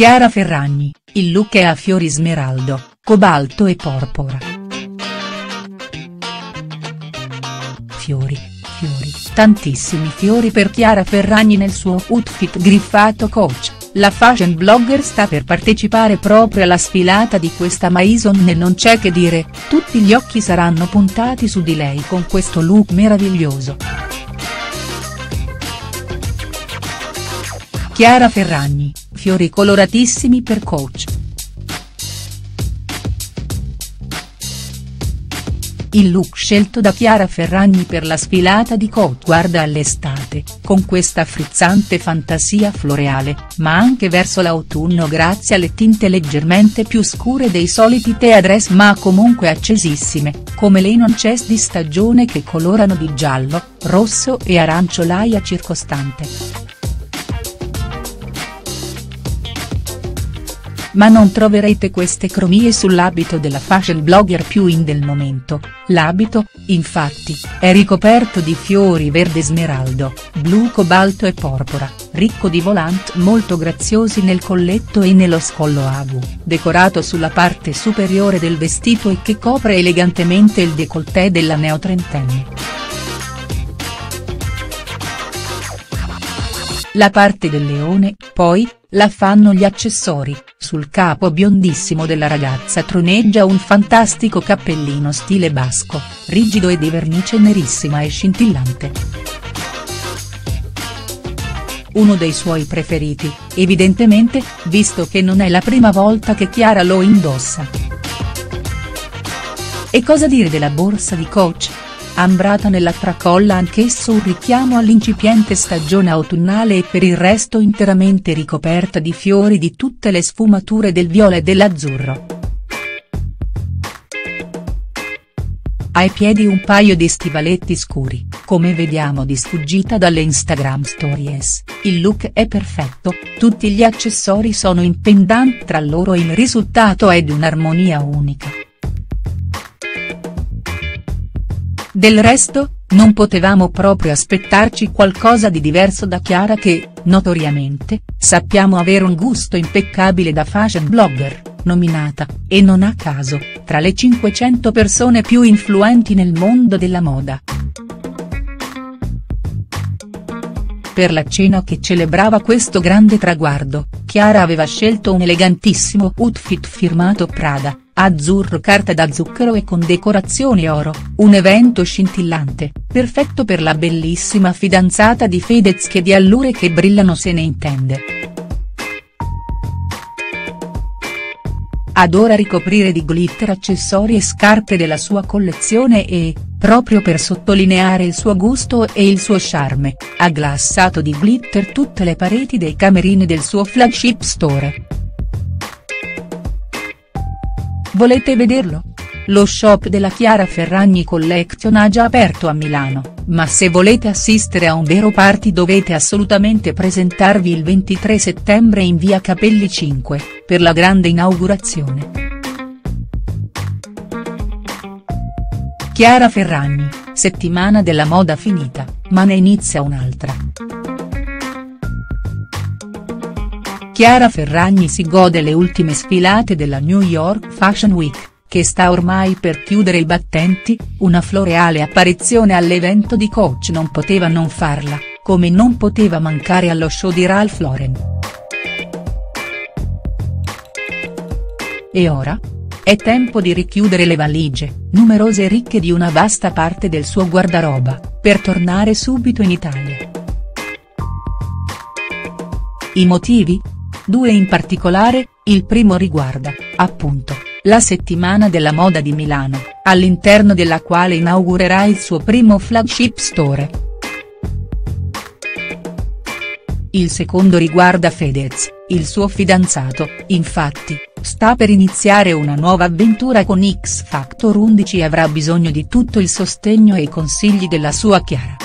Chiara Ferragni, il look è a fiori smeraldo, cobalto e porpora. Fiori, fiori, tantissimi fiori per Chiara Ferragni nel suo outfit griffato Coach, la fashion blogger sta per partecipare proprio alla sfilata di questa Maison e non c'è che dire, tutti gli occhi saranno puntati su di lei con questo look meraviglioso. Chiara Ferragni, fiori coloratissimi per Coach. Il look scelto da Chiara Ferragni per la sfilata di Coach guarda all'estate, con questa frizzante fantasia floreale, ma anche verso l'autunno grazie alle tinte leggermente più scure dei soliti tea ma comunque accesissime, come le inoncès di stagione che colorano di giallo, rosso e arancio l'aia circostante. Ma non troverete queste cromie sull'abito della fashion blogger più in del momento, l'abito, infatti, è ricoperto di fiori verde smeraldo, blu cobalto e porpora, ricco di volant molto graziosi nel colletto e nello scollo a decorato sulla parte superiore del vestito e che copre elegantemente il décolleté della neotrentenne. La parte del leone, poi, la fanno gli accessori, sul capo biondissimo della ragazza troneggia un fantastico cappellino stile basco, rigido e di vernice nerissima e scintillante. Uno dei suoi preferiti, evidentemente, visto che non è la prima volta che Chiara lo indossa. E cosa dire della borsa di Coach? Ambrata nella tracolla anch'esso un richiamo all'incipiente stagione autunnale e per il resto interamente ricoperta di fiori di tutte le sfumature del viola e dell'azzurro. Ai piedi un paio di stivaletti scuri, come vediamo di sfuggita dalle Instagram stories, il look è perfetto, tutti gli accessori sono in pendant tra loro e il risultato è di un'armonia unica. Del resto, non potevamo proprio aspettarci qualcosa di diverso da Chiara che, notoriamente, sappiamo avere un gusto impeccabile da fashion blogger, nominata, e non a caso, tra le 500 persone più influenti nel mondo della moda. Per la cena che celebrava questo grande traguardo, Chiara aveva scelto un elegantissimo outfit firmato Prada, azzurro carta da zucchero e con decorazioni oro, un evento scintillante, perfetto per la bellissima fidanzata di Fedez che di allure che brillano se ne intende. Adora ricoprire di glitter accessori e scarpe della sua collezione e, proprio per sottolineare il suo gusto e il suo charme, ha glassato di glitter tutte le pareti dei camerini del suo flagship store. Volete vederlo? Lo shop della Chiara Ferragni Collection ha già aperto a Milano, ma se volete assistere a un vero party dovete assolutamente presentarvi il 23 settembre in via Capelli 5, per la grande inaugurazione. Chiara Ferragni, settimana della moda finita, ma ne inizia un'altra. Chiara Ferragni si gode le ultime sfilate della New York Fashion Week, che sta ormai per chiudere i battenti, una floreale apparizione all'evento di Coach non poteva non farla, come non poteva mancare allo show di Ralph Lauren. E ora? È tempo di richiudere le valigie, numerose e ricche di una vasta parte del suo guardaroba, per tornare subito in Italia. I motivi? Due in particolare, il primo riguarda, appunto, la settimana della moda di Milano, all'interno della quale inaugurerà il suo primo flagship store. Il secondo riguarda Fedez, il suo fidanzato, infatti, sta per iniziare una nuova avventura con X Factor 11 e avrà bisogno di tutto il sostegno e i consigli della sua Chiara.